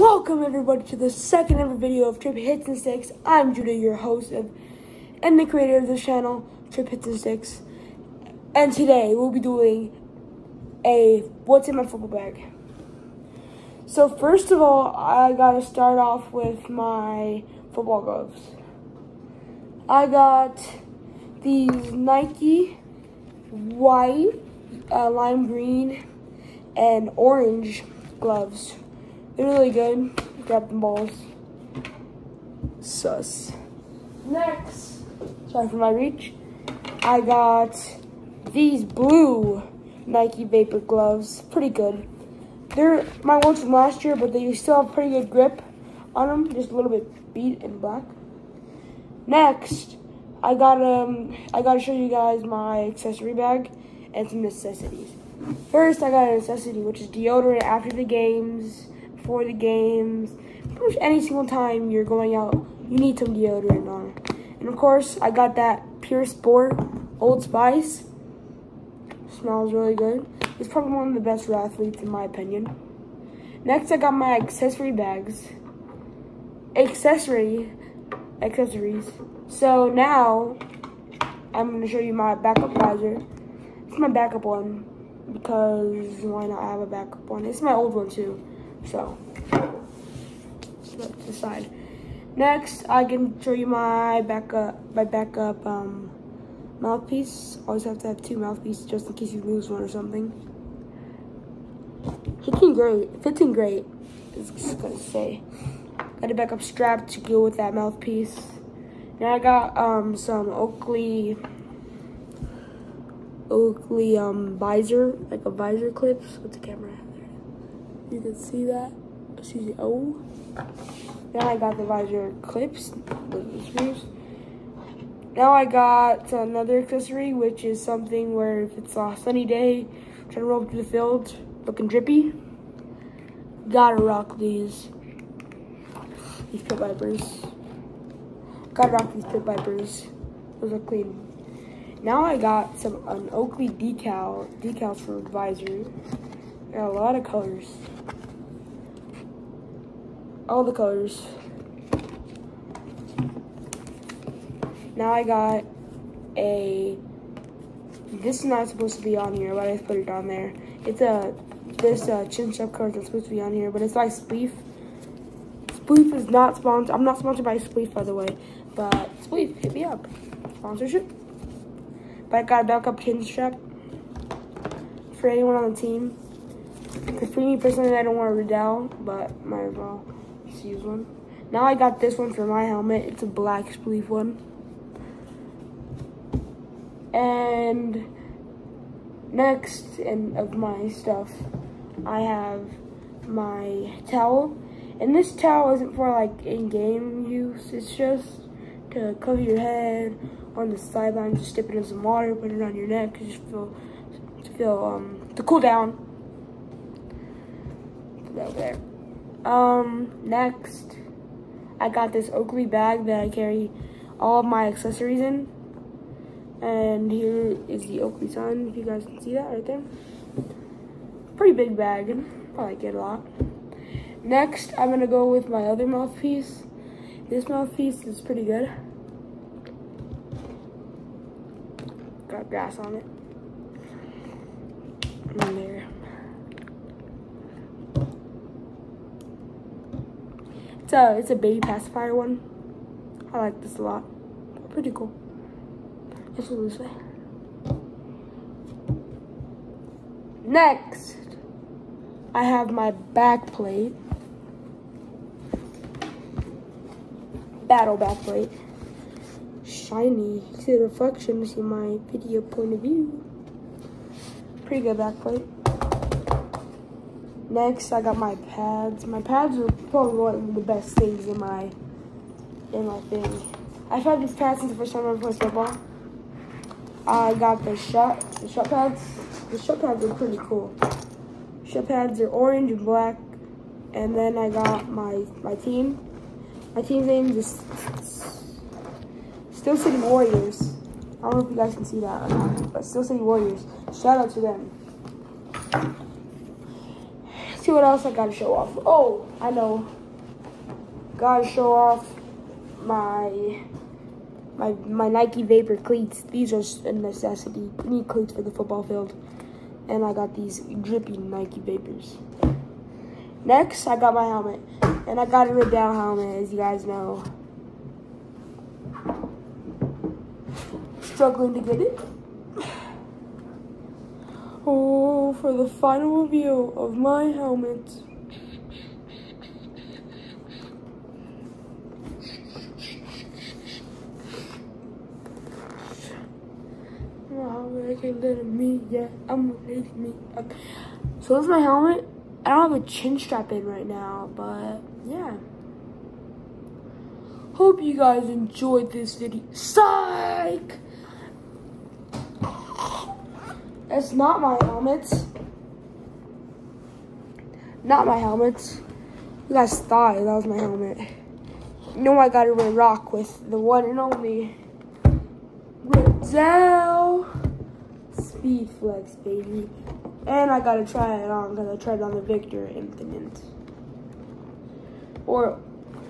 Welcome everybody to the second ever video of Tripp Hits and Sticks. I'm Judah, your host of, and the creator of this channel, Tripp Hits and Sticks. And today we'll be doing a what's in my football bag. So first of all, I gotta start off with my football gloves. I got these Nike white, uh, lime green, and orange gloves. They're really good. Grab the balls. Sus. Next, sorry for my reach. I got these blue Nike Vapor gloves. Pretty good. They're my ones from last year, but they still have pretty good grip on them. Just a little bit beat and black. Next, I got um I gotta show you guys my accessory bag and some necessities. First, I got a necessity, which is deodorant after the games, before the games, pretty much any single time you're going out, you need some deodorant on. And of course, I got that Pure Sport Old Spice. Smells really good. It's probably one of the best for athletes in my opinion. Next, I got my accessory bags. Accessory, accessories. So now, I'm to show you my backup visor. It's my backup one because why not I have a backup one? It's my old one too. So, let's decide. Next, I can show you my backup, my backup um, mouthpiece. Always have to have two mouthpieces just in case you lose one or something. Hitting great, fitting great. Is gonna say. Got a backup strap to go with that mouthpiece. Now I got um, some Oakley Oakley um, visor, like a visor clips. What's the camera? You can see that. Excuse. Oh. Now I got the visor clips, screws. Now I got another accessory, which is something where if it's a sunny day, trying to roll up to the field, looking drippy, gotta rock these. These pit vipers. Gotta rock these pit vipers. Those are clean. Now I got some an Oakley decal decals for visor. Got a lot of colors. All the colors. Now I got a this is not supposed to be on here, but I put it on there. It's a this uh, chin strap color that's supposed to be on here, but it's like Spleef. Spleef is not sponsored. I'm not sponsored by Spleef, by the way, but Spleef, hit me up. Sponsorship. But I got a backup chin strap for anyone on the team. Because for me personally, I don't want a Riddell, but might as well just use one. Now I got this one for my helmet. It's a black Spleef one. And next in of my stuff, I have my towel. And this towel isn't for like in-game use. It's just to cover your head on the sideline. Just dip it in some water, put it on your neck, just feel to feel um to cool down. There. Um, next, I got this Oakley bag that I carry all of my accessories in. And here is the Oakley sign, if you guys can see that right there. Pretty big bag, I it a lot. Next, I'm gonna go with my other mouthpiece. This mouthpiece is pretty good. Got grass on it. And there. It's a, it's a baby pacifier one. I like this a lot. Pretty cool. Let's go this way. Next, I have my back plate. Battle back plate. Shiny. See the reflection, see my video point of view. Pretty good back plate. Next, I got my pads. My pads are probably one of the best things in my in my thing. I've had these pads since the first time I played football. I got the Schutt the Schutt pads. The Schutt pads are pretty cool. Schutt pads are orange and black. And then I got my my team. My team's name is Still City Warriors. I don't know if you guys can see that or not, but Still City Warriors. Shout out to them. See what else I gotta show off. Oh, I know. Gotta show off my my my Nike Vapor cleats. These are a necessity. Need cleats for the football field. And I got these drippy Nike Vapors. Next, I got my helmet. And I got a Riddell helmet, as you guys know. Struggling to get it. Oh, for the final review of my helmet. me, I'm me. So this is my helmet. I don't have a chin strap in right now, but yeah. Hope you guys enjoyed this video. Psych! That's not my helmet. Not my helmet. You guys thought that was my helmet. Know I gotta wear rock with the one and only Riddell Speed Flex, baby. And I gotta try it on because I tried on the Victor Infinite. Or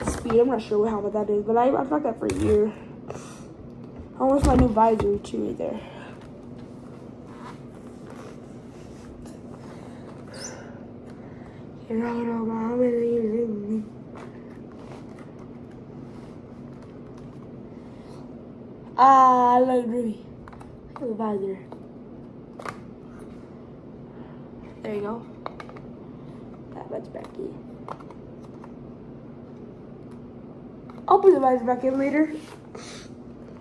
Speed, I'm not sure what helmet that is, but I, I've got that for a year. I want my new visor too right there. You're not gonna mom me. Ah, look. At the visor. There you go. That back in. I'll put the visor back in later.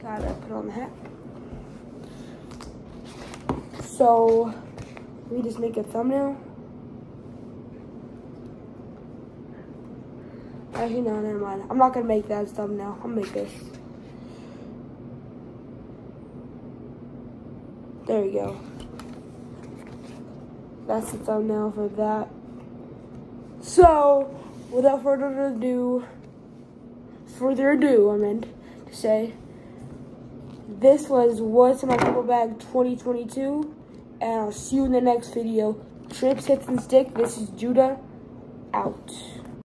Gotta put on the hat. So, we just make a thumbnail. Actually, no, never mind. I'm not gonna make that as thumbnail. I'll make this. There we go. That's the thumbnail for that. So, without further ado, further ado, I meant to say, this was What's in My Purple Bag 2022, and I'll see you in the next video. Trips, hits, and stick. This is Judah, out.